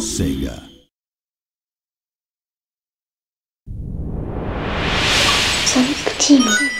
Sega. Sonic Team.